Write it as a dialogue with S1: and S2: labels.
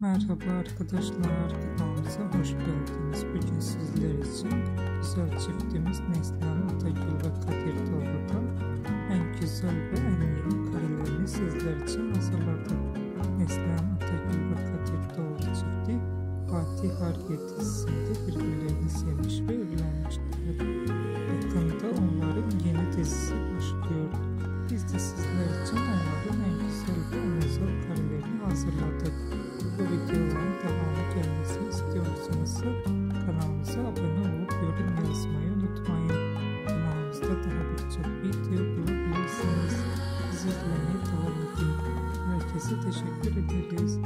S1: Merhaba arkadaşlar, kanalımıza hoş geldiniz. Bugün sizler için güzel çiftimiz Neslihan Atagül ve Kadir Doğru'dan en güzel ve en iyi karelerini sizler için hazırladık. Neslihan Atagül ve Kadir Doğru çifti Fatih Harbiye dizisinde birbirlerini sevmiş ve evlenmişler. Yakında onların yeni dizisi başlıyor. Biz de sizler için onların en güzel ve en özel karelerini hazırladık. Herkese teşekkür ederiz.